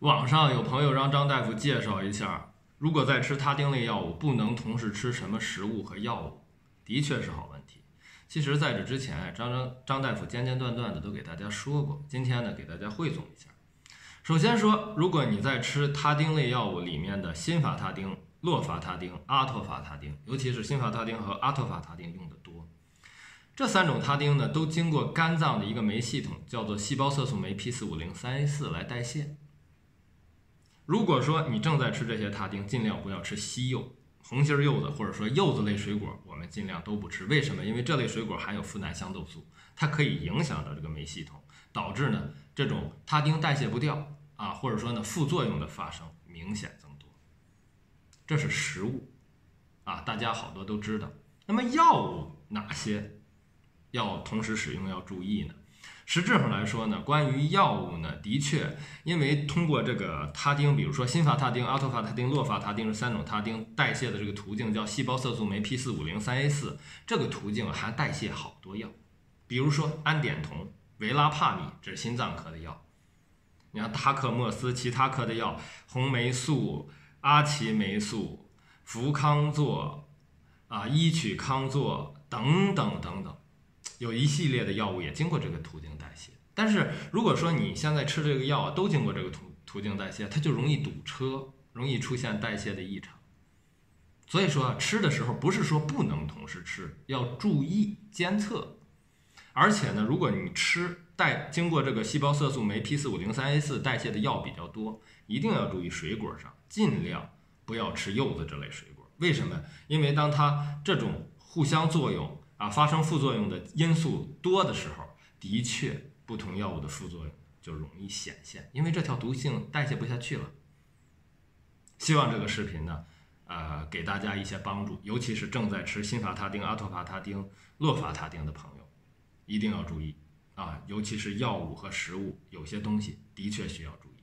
网上有朋友让张大夫介绍一下，如果在吃他汀类药物，不能同时吃什么食物和药物，的确是好问题。其实，在这之前，张张张大夫间间断断的都给大家说过。今天呢，给大家汇总一下。首先说，如果你在吃他汀类药物里面的辛伐他汀、洛伐他汀、阿托伐他汀，尤其是辛伐他汀和阿托伐他汀用的多，这三种他汀呢，都经过肝脏的一个酶系统，叫做细胞色素酶 P 四五零三 A 四来代谢。如果说你正在吃这些他汀，尽量不要吃西柚。红心柚子或者说柚子类水果，我们尽量都不吃。为什么？因为这类水果含有呋喃香豆素，它可以影响到这个酶系统，导致呢这种他汀代谢不掉啊，或者说呢副作用的发生明显增多。这是食物啊，大家好多都知道。那么药物哪些要同时使用要注意呢？实质上来说呢，关于药物呢，的确，因为通过这个他汀，比如说辛伐他汀、阿托伐他汀、洛伐他汀这三种他汀代谢的这个途径叫细胞色素酶 P 四五零三 A 四，这个途径还代谢好多药，比如说氨碘酮、维拉帕米，这是心脏科的药，你看他克莫司，其他科的药，红霉素、阿奇霉素、福康唑啊、伊曲康唑等等等等。有一系列的药物也经过这个途径代谢，但是如果说你现在吃这个药都经过这个途途径代谢，它就容易堵车，容易出现代谢的异常。所以说啊，吃的时候不是说不能同时吃，要注意监测。而且呢，如果你吃代经过这个细胞色素酶 P 四五零三 A 四代谢的药比较多，一定要注意水果上尽量不要吃柚子这类水果。为什么？因为当它这种互相作用。啊，发生副作用的因素多的时候，的确不同药物的副作用就容易显现，因为这条毒性代谢不下去了。希望这个视频呢，呃，给大家一些帮助，尤其是正在吃辛伐他汀、阿托伐他汀、洛伐他汀的朋友，一定要注意啊，尤其是药物和食物，有些东西的确需要注意。